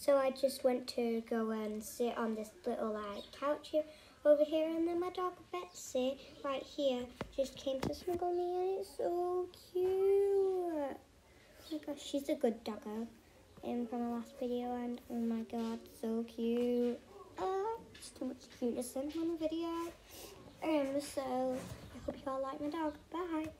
So I just went to go and sit on this little like couch here, over here, and then my dog Betsy right here just came to snuggle me, and it's so cute. Oh my gosh, she's a good doggo. In from the last video, and oh my god, so cute. Oh, it's too much cuteness in one video. Um, so I hope you all like my dog. Bye.